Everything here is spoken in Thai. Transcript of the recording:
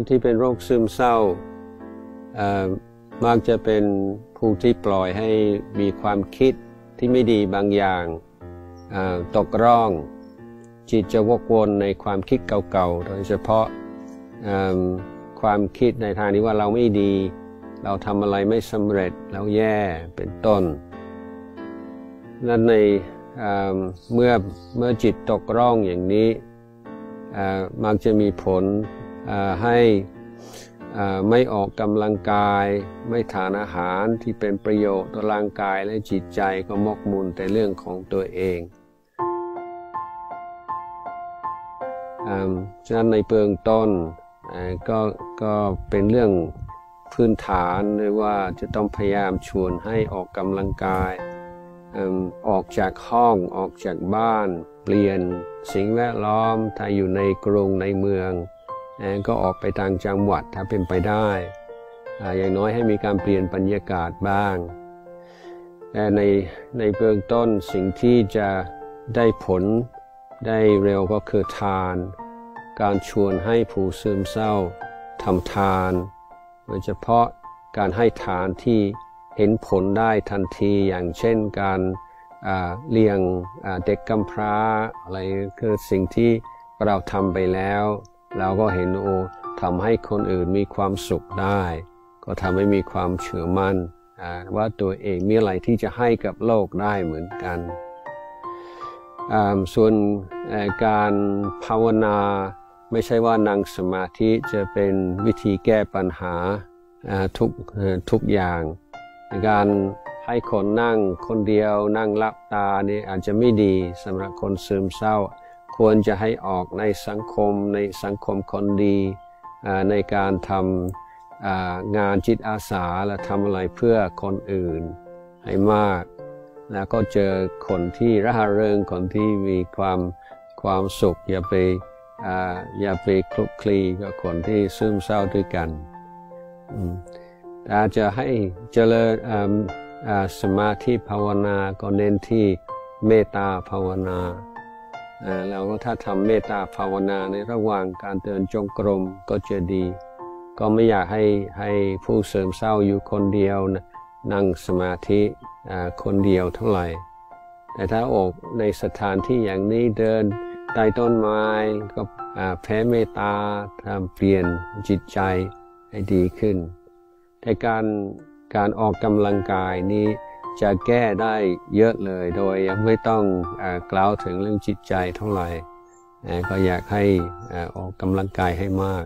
คนที่เป็นโรคซึมเศร้ามักจะเป็นผู้ที่ปล่อยให้มีความคิดที่ไม่ดีบางอย่างตกร่อง จิตจะวกวนในความคิดเก่าๆ โดยเฉพาะความคิดในทางนี้ว่าเราไม่ดี เราทำอะไรไม่สำเร็จเราแย่เป็นต้น นั้นในเมื่อเมื่อจิตตกร่องอย่างนี้มักจะมีผล ให้ไม่ออกกำลังกาย ไม่ทานอาหารที่เป็นประโยชน์ต่อร่างกายและจิตใจก็มกมุนแต่เรื่องของตัวเองฉะนั้นในเบื้องต้นก็ก็เป็นเรื่องพื้นฐานเลยว่าจะต้องพยายามชวนให้ออกกำลังกายออกจากห้องออกจากบ้าน เปลี่ยนสิ่งแวดล้อมถ้าอยู่ในกรุงในเมือง ก็ออกไปทางจังหวัดถ้าเป็นไปได้ อย่างน้อยให้มีการเปลี่ยนบรรยากาศบ้าง แต่ในในเบื้องต้นสิ่งที่จะได้ผลได้เร็วก็คือทาน การชวนให้ผู้ซึมเศร้าทำทานโดยเฉพาะการให้ทานที่เห็นผลได้ทันทีอย่างเช่นการเลี้ยงเด็กกำพร้าอะไรคือสิ่งที่เราทำไปแล้ว เราก็เห็นโอ้ทำให้คนอื่นมีความสุขได้ ก็ทำให้มีความเชื่อมั่นว่าตัวเองมีอะไรที่จะให้กับโลกได้เหมือนกันส่วนการภาวนาไม่ใช่ว่านั่งสมาธิจะเป็นวิธีแก้ปัญหาทุกทุกอย่าง การให้คนนั่งคนเดียวนั่งลับตานี่อาจจะไม่ดีสำหรับคนซึมเศร้า ควรจะให้ออกในสังคมในสังคมคนดีในการทำงานจิตอาสาและทำอะไรเพื่อคนอื่นให้มาก แล้วก็เจอคนที่ร่าเริงคนที่มีความความสุข อย่าไปอย่าไปคลุกคลีกับคนที่ซึมเศร้าด้วยกันอาจจะให้เจริญสมาธิภาวนาก็เน้นที่เมตตาภาวนา แล้วก็ถ้าทำเมตตาภาวนาในระหว่างการเดินจงกรมก็จะดี ก็ไม่อยากให้ให้ผู้เสริมเศร้าอยู่คนเดียวนั่งสมาธิคนเดียวเท่าไหร่ แต่ถ้าออกในสถานที่อย่างนี้เดินใต้ต้นไม้ก็แพ้เมตตาทำเปลี่ยนจิตใจให้ดีขึ้นแต่การการออกกำลังกายนี้ จะแก้ได้เยอะเลย โดยยังไม่ต้องกล่าวถึงเรื่องจิตใจเท่าไหร่ ก็อยากให้ออกกำลังกายให้มาก